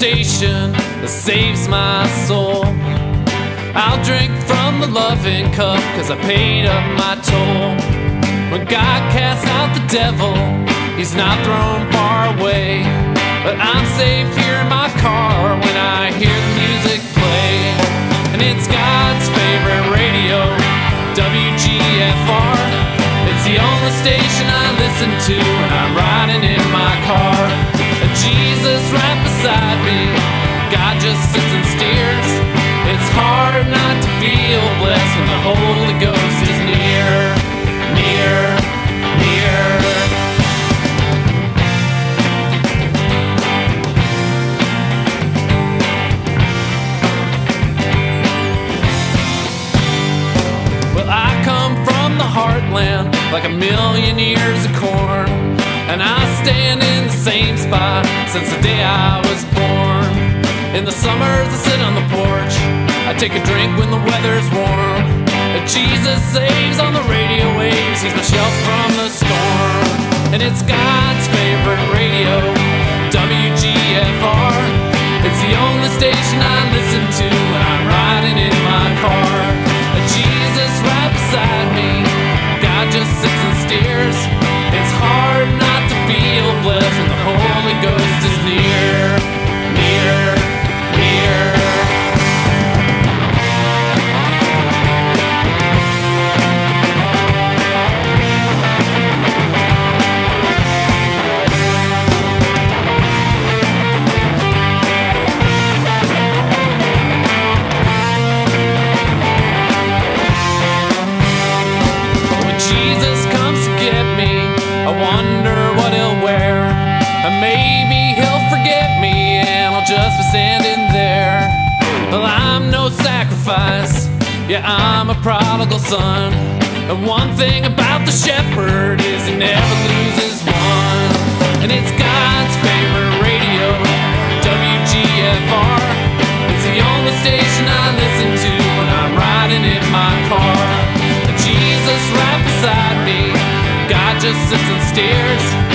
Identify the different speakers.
Speaker 1: station that saves my soul. I'll drink from the loving cup, cause I paid up my toll. When God casts out the devil, he's not thrown far away. But I'm safe here in my car when I hear the music play. And it's God's favorite radio, WGFR. It's the only station I like a million years of corn. And I stand in the same spot since the day I was born. In the summers, I sit on the porch. I take a drink when the weather's warm. And Jesus saves on the radio waves. He's my shelter from the storm. And it's God's favorite radio, WGFR. It's the only station I sits yeah, I'm a prodigal son. And one thing about the shepherd is he never loses one. And it's God's favorite radio, WGFR. It's the only station I listen to when I'm riding in my car. Jesus right beside me. God just sits and stares.